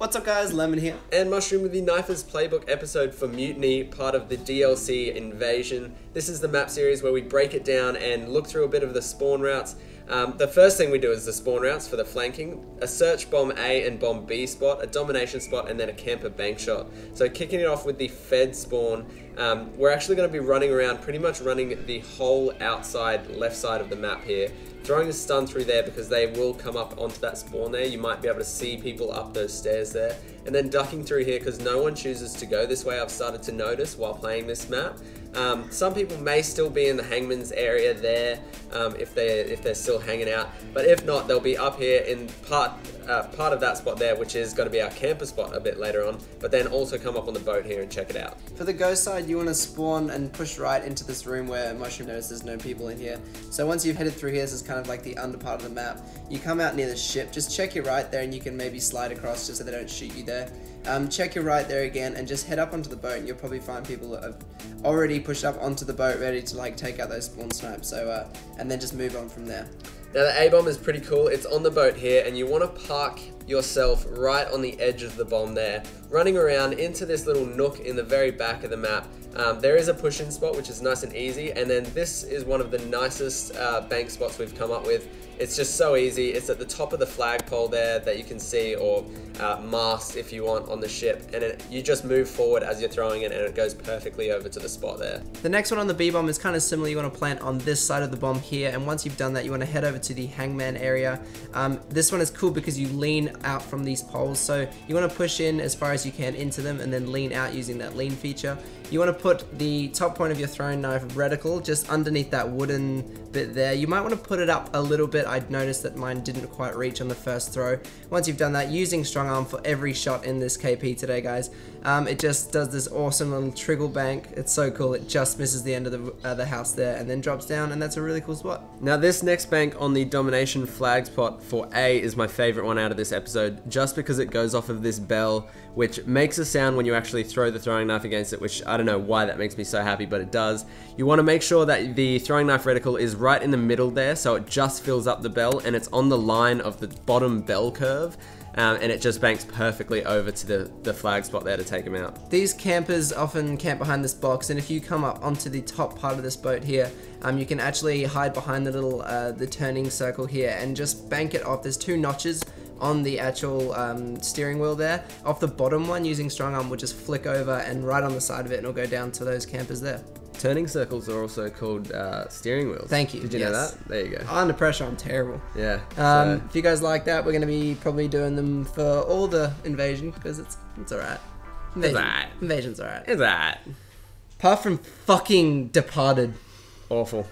What's up, guys? Lemon here. And Mushroom with the Knifers Playbook episode for Mutiny, part of the DLC Invasion. This is the map series where we break it down and look through a bit of the spawn routes. Um, the first thing we do is the spawn routes for the flanking, a search bomb A and bomb B spot, a domination spot, and then a camper bank shot. So kicking it off with the Fed spawn, um, we're actually going to be running around, pretty much running the whole outside left side of the map here, throwing a stun through there because they will come up onto that spawn there. You might be able to see people up those stairs there. And then ducking through here because no one chooses to go this way, I've started to notice while playing this map. Um, some people may still be in the hangman's area there um, if they if they're still hanging out, but if not, they'll be up here in part uh, part of that spot there, which is going to be our camper spot a bit later on. But then also come up on the boat here and check it out. For the ghost side, you want to spawn and push right into this room where Mushroom notices no people in here. So once you've headed through here, this is kind of like the under part of the map. You come out near the ship, just check your right there, and you can maybe slide across just so they don't shoot you there. Um, check your right there again, and just head up onto the boat, and you'll probably find people that have already pushed up onto the boat, ready to like take out those spawn snipes. So uh, and then just move on from there. Now the A-bomb is pretty cool. It's on the boat here and you want to park yourself right on the edge of the bomb there, running around into this little nook in the very back of the map. Um, there is a push-in spot which is nice and easy and then this is one of the nicest uh, bank spots we've come up with. It's just so easy. It's at the top of the flagpole there that you can see or uh, mast if you want on the ship and it, you just move forward as you're throwing it and it goes perfectly over to the spot there. The next one on the B-bomb is kind of similar. You want to plant on this side of the bomb here and once you've done that you want to head over to the hangman area. Um, this one is cool because you lean out from these poles so you want to push in as far as you can into them and then lean out using that lean feature. You want to put the top point of your throwing knife reticle just underneath that wooden bit there. You might want to put it up a little bit. I'd noticed that mine didn't quite reach on the first throw. Once you've done that, using strong arm for every shot in this KP today, guys, um, it just does this awesome little triggle bank. It's so cool. It just misses the end of the, uh, the house there and then drops down, and that's a really cool spot. Now, this next bank on the domination flag spot for A is my favorite one out of this episode, just because it goes off of this bell, which makes a sound when you actually throw the throwing knife against it, which I don't know why that makes me so happy, but it does. You want to make sure that the throwing knife reticle is right in the middle there, so it just fills up the bell and it's on the line of the bottom bell curve. Um, and it just banks perfectly over to the, the flag spot there to take him out. These campers often camp behind this box, and if you come up onto the top part of this boat here, um, you can actually hide behind the little uh, the turning circle here and just bank it off. There's two notches on the actual um, steering wheel there. Off the bottom one, using strong arm will just flick over, and right on the side of it, and it'll go down to those campers there. Turning circles are also called uh, steering wheels. Thank you. Did you yes. know that? There you go. Under pressure, I'm terrible. Yeah. Um, so- If you guys like that, we're going to be probably doing them for all the invasion because it's it's alright. Invasion, alright. Invasion's alright. Is that Apart from fucking Departed. awful?